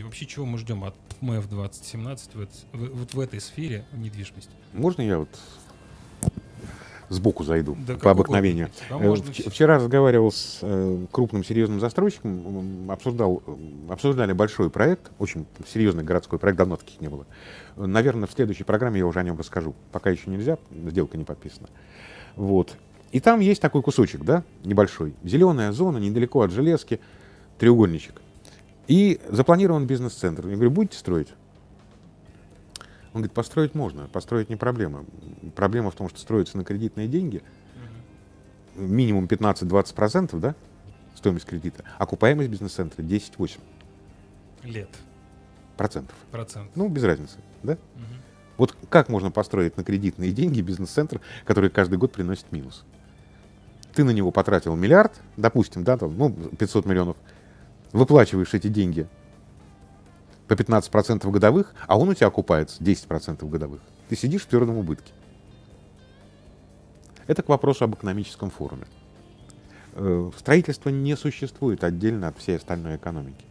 И вообще, чего мы ждем от МЭФ 2017 вот, вот в этой сфере недвижимости? Можно я вот сбоку зайду да, по обыкновению. Э, вчера разговаривал с э, крупным серьезным застройщиком, обсуждал, обсуждали большой проект, очень серьезный городской проект, давно таких не было. Наверное, в следующей программе я уже о нем расскажу. Пока еще нельзя, сделка не подписана. Вот. И там есть такой кусочек, да, небольшой. Зеленая зона, недалеко от железки, треугольничек. И запланирован бизнес-центр. Я говорю, будете строить? Он говорит, построить можно, построить не проблема. Проблема в том, что строится на кредитные деньги, минимум 15-20%, да, стоимость кредита, окупаемость бизнес-центра 10-8. Лет. Процентов. Процент. Ну, без разницы, да? Угу. Вот как можно построить на кредитные деньги бизнес-центр, который каждый год приносит минус? Ты на него потратил миллиард, допустим, да, там, ну, 500 миллионов, выплачиваешь эти деньги по 15% годовых, а он у тебя окупается 10% годовых. Ты сидишь в твердом убытке. Это к вопросу об экономическом форуме. Э, строительство не существует отдельно от всей остальной экономики.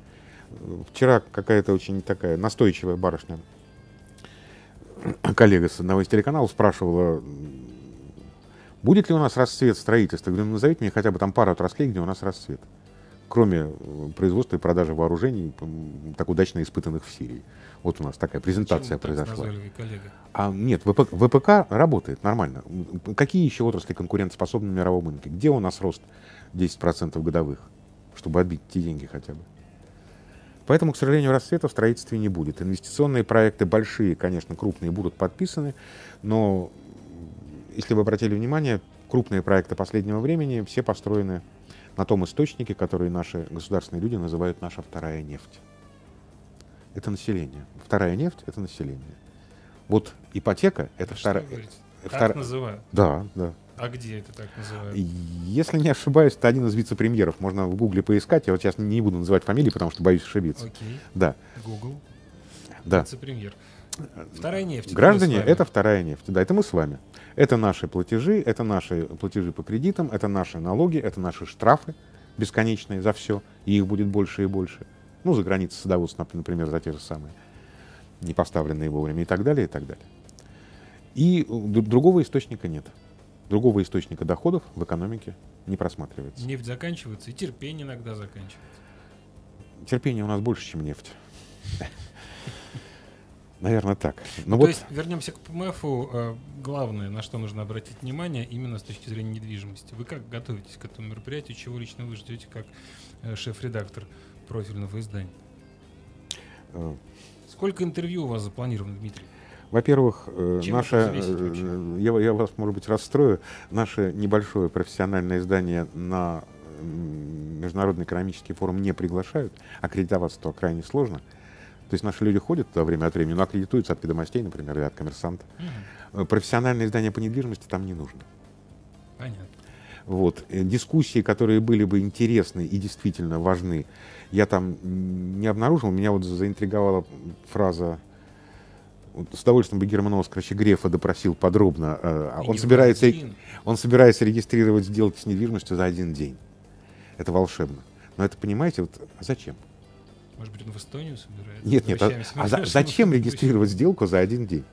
Вчера какая-то очень такая настойчивая барышня, коллега с одного из телеканалов спрашивала, будет ли у нас расцвет строительства. Говорю, «Ну, назовите мне хотя бы там пару отраслей, где у нас расцвет кроме э, производства и продажи вооружений, так удачно испытанных в Сирии. Вот у нас такая презентация Почему произошла. А нет, ВПК, ВПК работает нормально. Какие еще отрасли конкурентоспособны на мировом рынке? Где у нас рост 10% годовых, чтобы отбить те деньги хотя бы? Поэтому, к сожалению, расцвета в строительстве не будет. Инвестиционные проекты большие, конечно, крупные будут подписаны, но, если вы обратили внимание, крупные проекты последнего времени все построены на том источнике, который наши государственные люди называют наша вторая нефть. Это население. Вторая нефть — это население. Вот ипотека — это вторая... Так втор... называют? Да, да. А где это так называют? Если не ошибаюсь, это один из вице-премьеров. Можно в Гугле поискать. Я вот сейчас не буду называть фамилии, потому что боюсь ошибиться. Окей. Да. Google. Да. Вице-премьер. Вторая нефть. Граждане, это вторая нефть. Да, это мы с вами. Это наши платежи, это наши платежи по кредитам, это наши налоги, это наши штрафы бесконечные за все, и их будет больше и больше. Ну, за границей садоводства, например, за те же самые, не поставленные вовремя и так далее, и так далее. И другого источника нет. Другого источника доходов в экономике не просматривается. Нефть заканчивается, и терпение иногда заканчивается. Терпение у нас больше, чем нефть. Наверное, так. Но ну, вот... То есть, вернемся к ПМФу. Э, главное, на что нужно обратить внимание, именно с точки зрения недвижимости. Вы как готовитесь к этому мероприятию? Чего лично вы ждете как э, шеф-редактор профильного издания? Э. Сколько интервью у вас запланировано, Дмитрий? Во-первых, наше, я, я вас, может быть, расстрою, наше небольшое профессиональное издание на Международный экономический форум не приглашают, аккредитоваться то крайне сложно. То есть наши люди ходят время от времени, но аккредитуются от ведомостей, например, или от коммерсанта. Угу. Профессиональное издание по недвижимости там не нужно. Понятно. Вот. Э, дискуссии, которые были бы интересны и действительно важны, я там не обнаружил. Меня вот заинтриговала фраза с удовольствием бы Герман Оскарович Грефа допросил подробно. Э, он собирается, он собирается регистрировать сделки с недвижимостью за один день. Это волшебно. Но это, понимаете, вот а зачем? Может быть, он в Эстонию собирается? Нет, нет. А, а за, зачем регистрировать сделку за один день?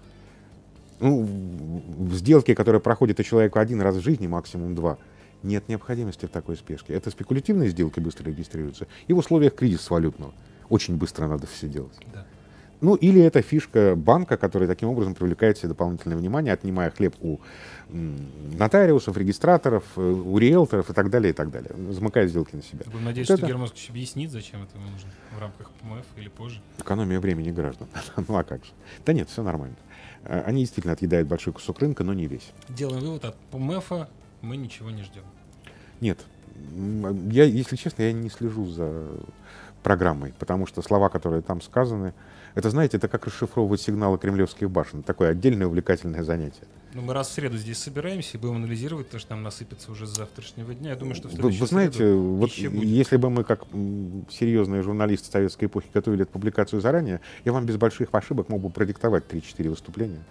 Ну, в сделке, которая проходит у человека один раз в жизни, максимум два, нет необходимости в такой спешке. Это спекулятивные сделки быстро регистрируются. И в условиях кризиса валютного очень быстро надо все делать. Да. Ну, или это фишка банка, который таким образом привлекает себе дополнительное внимание, отнимая хлеб у нотариусов, регистраторов, э, у риэлторов и так далее, и так далее. Замыкая сделки на себя. Вы надеетесь, вот что это... Герман объяснит, зачем это нужно в рамках ПМФ или позже? Экономия времени граждан. ну а как же? Да нет, все нормально. Э, они действительно отъедают большой кусок рынка, но не весь. Делаем вывод, от ПМФа мы ничего не ждем. Нет. Я, если честно, я не слежу за программой, потому что слова, которые там сказаны, это, знаете, это как расшифровывать сигналы кремлевских башен. Такое отдельное увлекательное занятие. Ну, мы раз в среду здесь собираемся и будем анализировать то, что нам насыпется уже с завтрашнего дня. Я думаю, что в Вы, вы знаете, вот если бы мы, как серьезные журналисты советской эпохи, готовили эту публикацию заранее, я вам без больших ошибок мог бы продиктовать 3-4 выступления.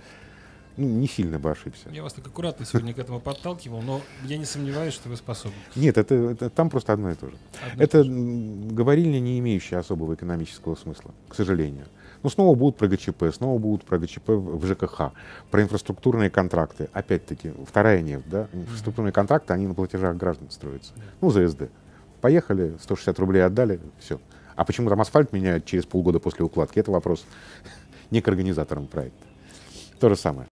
Ну, не сильно бы ошибся. Я вас так аккуратно сегодня к этому подталкивал, но я не сомневаюсь, что вы способны. Нет, это, это там просто одно и то же. Одно это то же. говорильня, не имеющая особого экономического смысла, к сожалению. Ну, снова будут про ГЧП, снова будут про ГЧП в ЖКХ, про инфраструктурные контракты. Опять-таки, вторая нефть, да? Инфраструктурные контракты, они на платежах граждан строятся. Ну, ЗСД. Поехали, 160 рублей отдали, все. А почему там асфальт меняют через полгода после укладки? Это вопрос не к организаторам проекта. То же самое.